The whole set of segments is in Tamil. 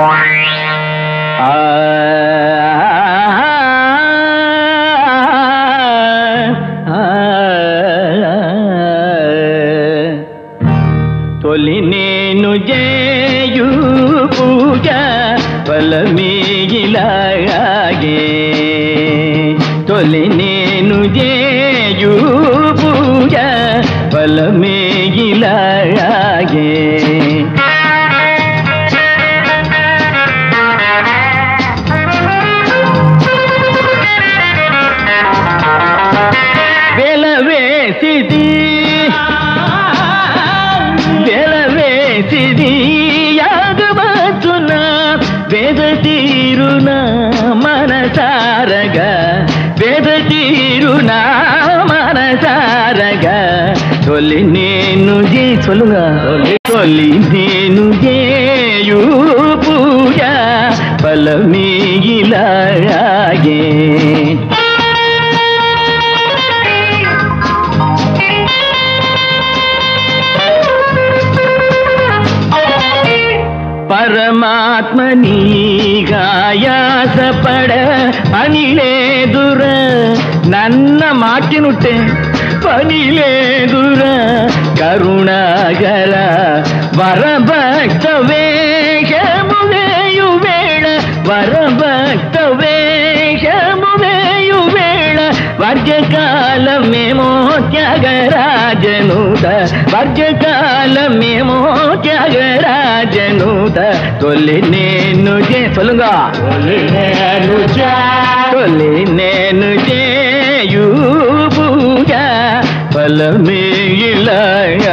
తొలి మనసారగా తొలి నేను జే சொல்லுங்க తొలి నేను జేయు పూజ బలమీగిలాగే పరమాత్మ నీగాయాసపడ పనిలేదుర నన్న మాటినుట్టే పనిలేదుర కరుణాగర వరభక్త వేషమువేయు వేళ వరభక్త వేషమువేయు వేళ వర్గకాలమేమో త్యాగరాజనుత వర్గకాలమేమో త్యాగరాజనుత తొలి నేను జే సొల్లుంగ తొలి నేను జే తొలి నేను జేయు பலமேயிலாగే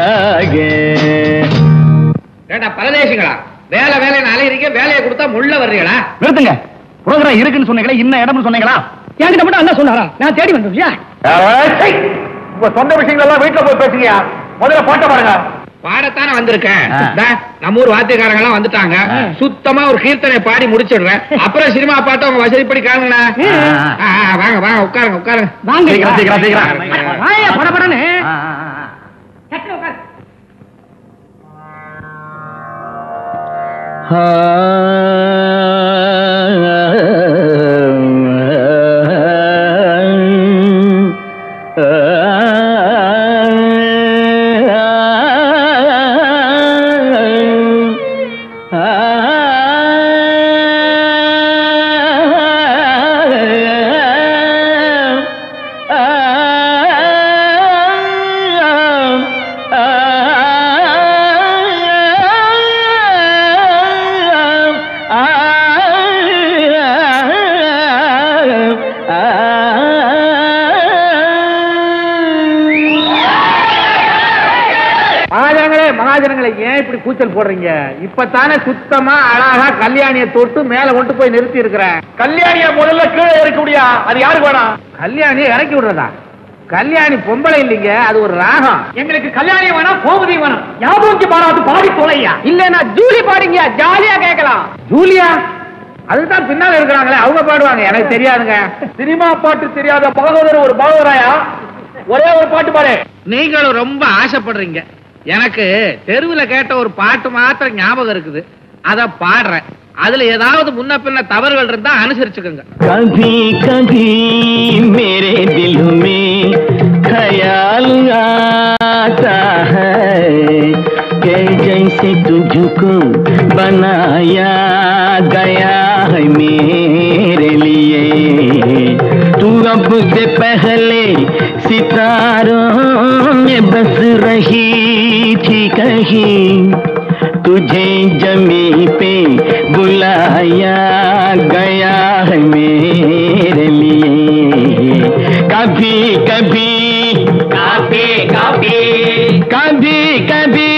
ஏண்டா பரதேசிகளா? வேலை வேலைன்னு அலையிறீங்க வேலையை கொடுத்தா முள்ள வர்றீங்களா? நிறுத்துங்க. புரோகிராம் இருக்குன்னு சொன்னீங்களா இன்ன இடம்னு சொன்னீங்களா? என்கிட்ட மட்டும் அண்ணா சொன்னாரா? நான் தேடி வந்துருக்கியா உங்க சொந்த விஷயங்கள் எல்லாம் வீட்டுல போய் பேசுங்க முதல்ல பாட்ட பாருங்க பாடத்தானே வந்திருக்கேன். நம்ம ஊர் வாத்தியக்காரங்க எல்லாம் வந்துட்டாங்க. சுத்தமா ஒரு கீர்த்தனை பாடி முடிச்சிடுறேன். அப்புறம் சினிமா பாட்டு உங்க வசதிப்படி காணுங்கண்ணா. வாங்க வாங்க உட்காருங்க உட்காருங்க. சீக்கிரம், கூச்சல் போடுறீங்க. இப்பதானே சுத்தமா அழகா கல்யாணிய தொட்டு மேல கொண்டு போய் நிறுத்தி இருக்கிறேன். கல்யாணிய முதல்ல கீழே இருக்க முடியா அது யாருக்கு வேணாம் கல்யாணிய இறக்கி விடுறதா? கல்யாணி பொம்பளை இல்லைங்க அது ஒரு ராகம். எங்களுக்கு கல்யாணி வேணாம் கோபதி வேணும் ஞாபகம் பாராட்டு பாடி தொலையா? இல்லன்னா ஜூலி பாடுங்க ஜாலியா கேட்கலாம். ஜூலியா? அதுதான் பின்னால இருக்கிறாங்களே அவங்க பாடுவாங்க. எனக்கு தெரியாதுங்க. சினிமா பாட்டு தெரியாத பகவதர் ஒரு பகவராயா ஒரே ஒரு பாட்டு பாடு. நீங்களும் ரொம்ப ஆசைப்படுறீங்க. எனக்கு தெருவுல கேட்ட ஒரு பாட்டு மாத்திரம் ஞாபகம் இருக்குது அத பாடுறேன் அதுல ஏதாவது முன்ன பின்ன தவறுகள் இருந்தா அனுசரிச்சுக்கோங்க कभी कभी मेरे दिल में ख्याल आता है कि जैसे तुझको बनाया गया है मेरे लिए तू अब से पहले सितारों में बस रही थी कहीं तुझे जमी पे बुलाया गया है मेरे लिए। कभी कभी कभी कभी कभी कभी।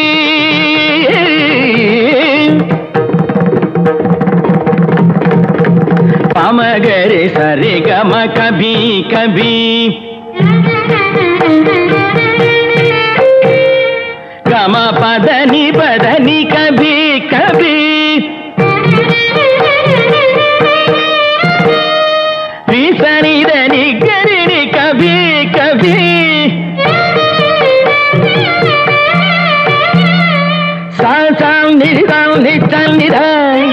पमगरे सरे गम कभी कभी। గమ పదని పదని కభీ కభీ సరిదని గరిని కభీ కభీ సాం నిరిదాం నిత్యం నిధాయ్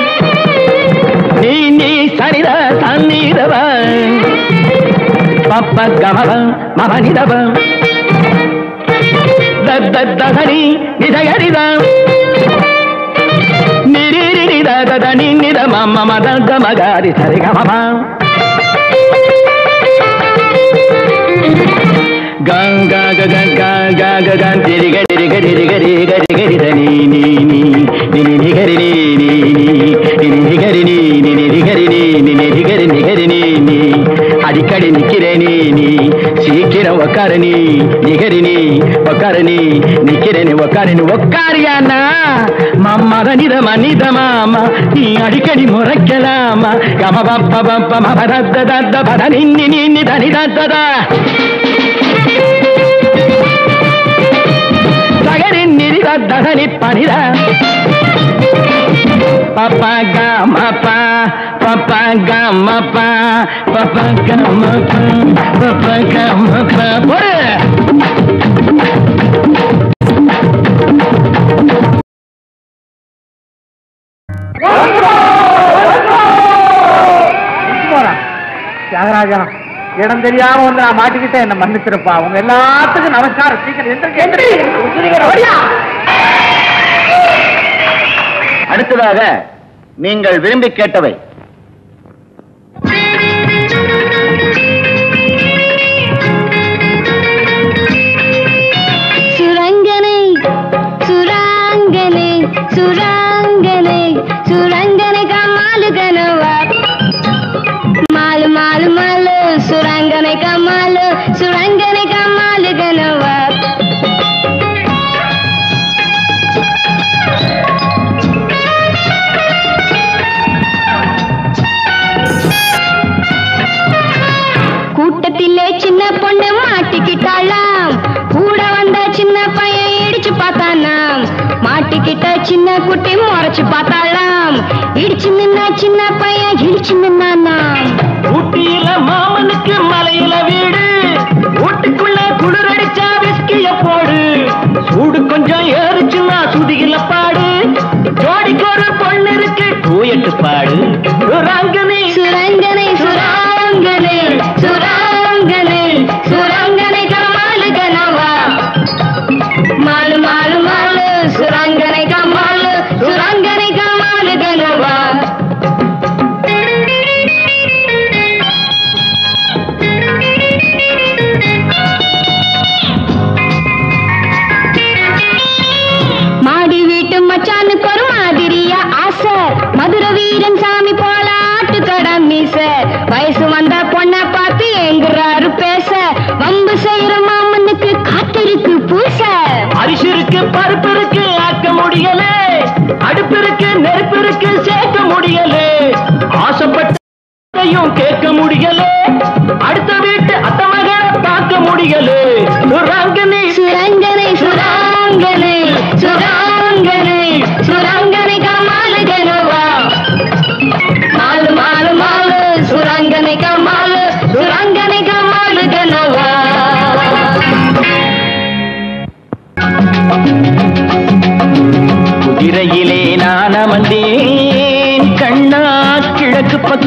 నీ నీ సరిదా సన్నిధవ పప్ప గమవ మమ నిధవ ததனி நிதகரித நிரிரி ததனி நித மம மத கமகாரி சரி கமபா கங்கா கங்கா கரி கரி கரி கரி நீ நீ நீ நீ நீ நீ நீ நீ நீ அடிக்கடி நிக்கிறே நீ நீ சீக்கிரம் உக்காரு நீ நிகரி நீ நிக்கிறே நீ உக்காரு நீ உக்காரியானா மம்மத நிதம நிதமாமா நீ அடிக்கடி முறைக்கலாமா கம பப்ப பப்ப மப தத்த தத்த பத நின்னி நின்னி தனி தத்ததா சகரின் நிரித தகனி பனித பப்பா கமப்பா பப்பா தியாகராஜா இடம் தெரியாம வந்து நான் மாட்டிக்கிட்டேன். என்ன மன்னிச்சிருப்பா. உங்க எல்லாத்துக்கும் நமஸ்காரம். சீக்கிரம். அடுத்ததாக நீங்கள் விரும்பி கேட்டவை. சுரங்கனை சுராங்கனை சுராங்கனை குட்டி முறைச்சு பார்த்தாளாம் இடிச்சு நின்ன சின்ன பையன் இடிச்சு நின்னானாம் ஊட்டியில மாமனுக்கு மலையில வீடு. ஊட்டுக்குள்ள குளிரடிச்சா விஸ்கிய போடு. சூடு கொஞ்சம் ஏறுச்சுன்னா சுதியில பாடு. ஜோடிக்கு ஒரு பொண்ணு இருக்கு டூயட்டு பாடு. ராங்கனி சுரங்கனை அடுப்பு இருக்கு நெருப்பு இருக்கு சேர்க்க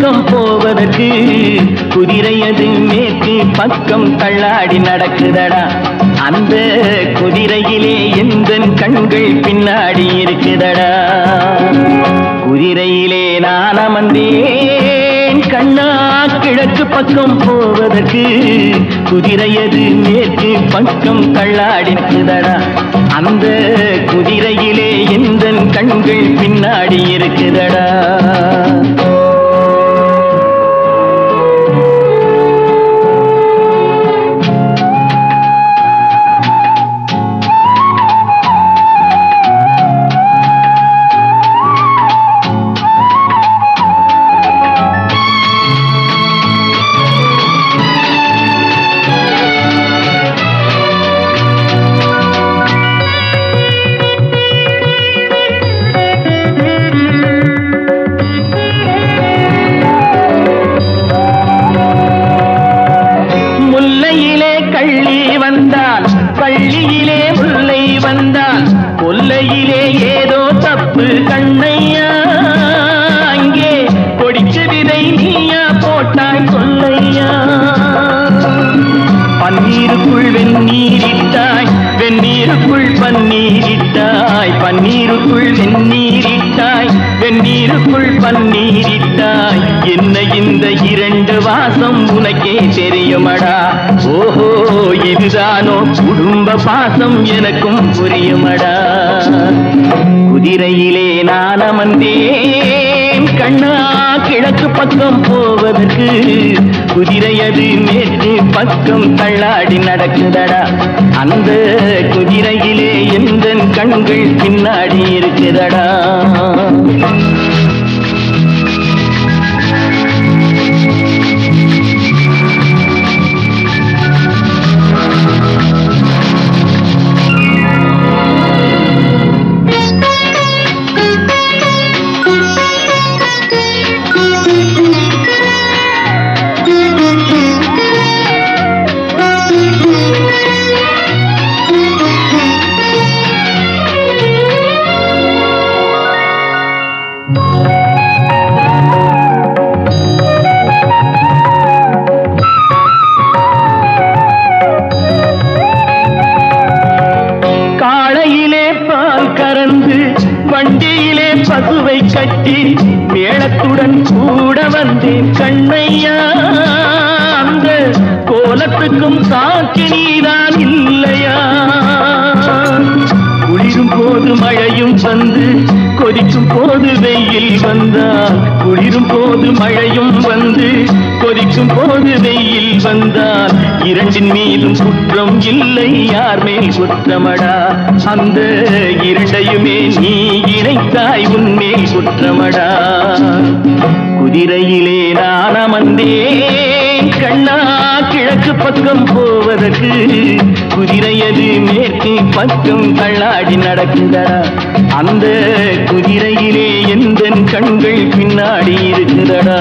பக்கம் போவதற்கு குதிரையது மேற்கு பக்கம் தள்ளாடி நடக்குதடா. அந்த குதிரையிலே எந்த கண்கள் பின்னாடி இருக்குதடா. குதிரையிலே நான் அமர்ந்தேன். கண்ணா கிழக்கு பக்கம் போவதற்கு குதிரையது மேற்கு பக்கம் தள்ளாடி இருக்குதடா அந்த குதிரையிலே எந்த கண்கள் பின்னாடி இருக்குதடா. குதிரையிலே நான் அமர்ந்தேன். கண்ணா கிழக்கு பக்கம் போவதற்கு குதிரை அது மேற்கு பக்கம் தள்ளாடி நடக்குதடா. அந்த குதிரையிலே எந்த கண்கள் பின்னாடி இருக்குதடா. மழையும் வந்து கொதிக்கும் போது வெயில் வந்தால் இரண்டின் மீதும் குற்றம் இல்லை யார் மேல் குற்றமடா? அந்த இரண்டையுமே நீ இணைத்தாய் உன்மேல் குற்றமடா. குதிரையிலே நான் அமர்ந்தேன் கண்ணா கிழக்கு பக்கம் போவதற்கு. குதிரையது மேற்கே மட்டும் தள்ளாடி நடக்குதடா அந்த குதிரையிலே எந்த கண்கள் பின்னாடி இருக்குதடா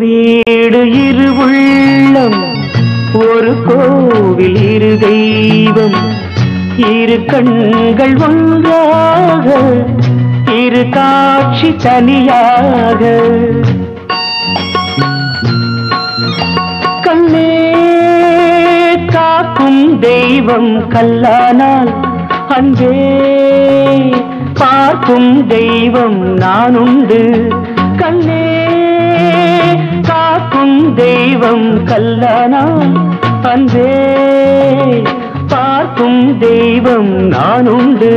வீடு இரு உள்ளம் ஒரு கோவில் இரு தெய்வம். இரு கண்கள் ஒன்றாக இரு காட்சி தனியாக. கண்ணே காக்கும் தெய்வம் கல்லானால் அன்பே பார்க்கும் தெய்வம் நானுண்டு. கண்ணே தெய்வம் கல்லானா? அன்பே பார்க்கும் தெய்வம் நான் உண்டு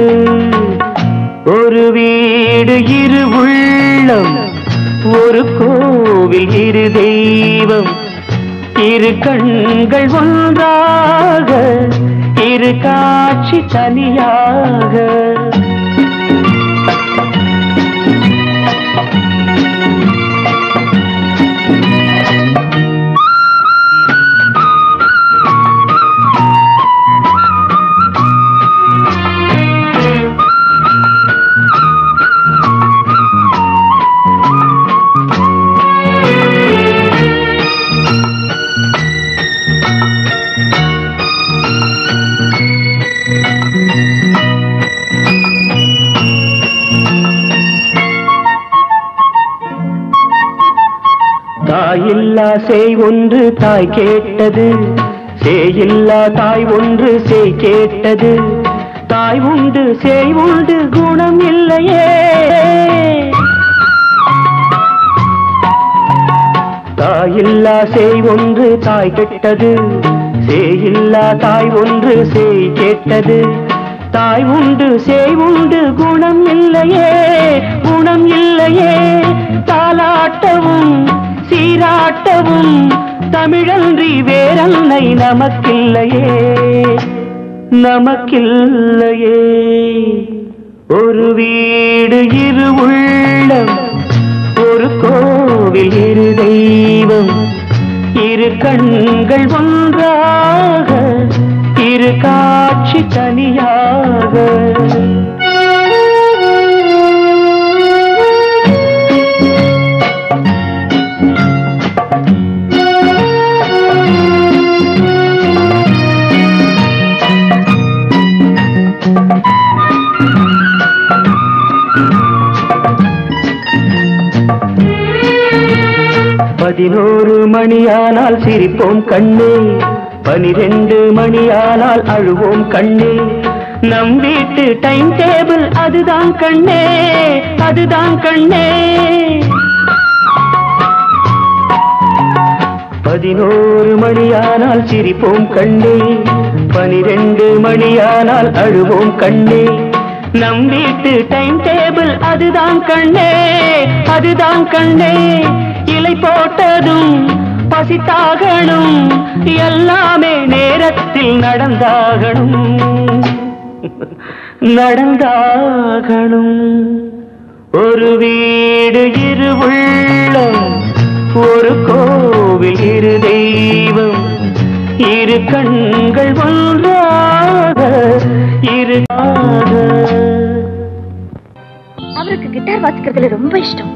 ஒரு வீடு இரு உள்ளம் ஒரு கோவில் இரு தெய்வம். இரு கண்கள் ஒன்றாக இரு காட்சி தனியாக. தாய் கேட்டது. சேயில்லா தாய் ஒன்று சேய் கேட்டது. தாய் உண்டு சேய் உண்டு குணம் இல்லையே. தாயில்லா சேய் ஒன்று தாய் கெட்டது. சேயில்லா தாய் ஒன்று சேய் கேட்டது. தாய் உண்டு சேய் உண்டு குணம் இல்லையே. குணம் இல்லையே. தாலாட்டவும் சீராட்டவும் தமிழன்றி வேறன்னை நமக்கில்லையே. நமக்கில்லையே. ஒரு வீடு இரு உள்ளம் ஒரு கோவில் இரு தெய்வம். இரு கண்கள் ஒன்றாக இரு காட்சி தனியாக. பதினோரு மணியானால் சிரிப்போம் கண்ணே. பனிரெண்டு மணியானால் அழுவோம் கண்ணே. நம் வீட்டு டைம் டேபிள் அதுதான் கண்ணே. அதுதான் கண்ணே. பதினோரு மணியானால் சிரிப்போம் கண்ணே. பனிரெண்டு மணியானால் அழுவோம் கண்ணே. நம் வீட்டு டைம் டேபிள் அதுதான் கண்ணே அதுதான் கண்ணே. இலை போட்டதும் பசித்தாகணும் எல்லாமே நேரத்தில் நடந்தாகணும். நடந்தாகணும். ஒரு வீடு இரு உள்ளம் ஒரு கோவில் இரு தெய்வம். இரு கண்கள் ஒன்றாக வாசிக்கிறதுல ரொம்ப இஷ்டம்.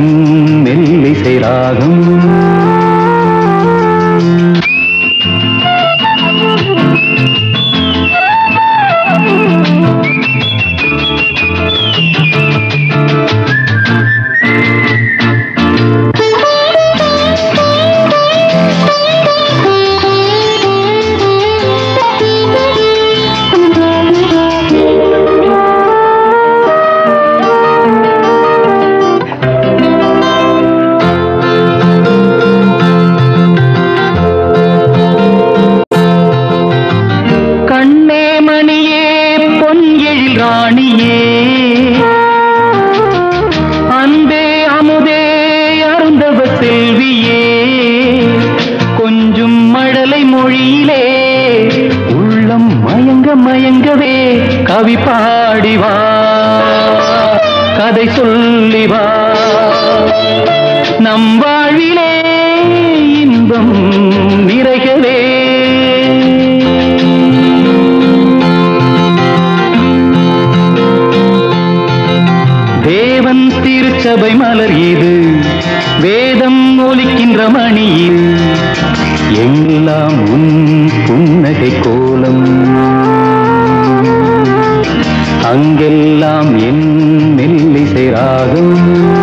என் மெல்லிசை ராகம். மயங்கவே கவி பாடிவா கதை சொல்லிவா. நம் வாழ்விலே இன்பம் நிறைகவே. தேவன் திருச்சபை மலர் இது வேதம் ஒலிக்கின்ற மணி எல்லாம் உன் புன்னகை கோலம். அங்கெல்லாம் என் மெல்லிசை ராகம்.